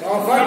Now,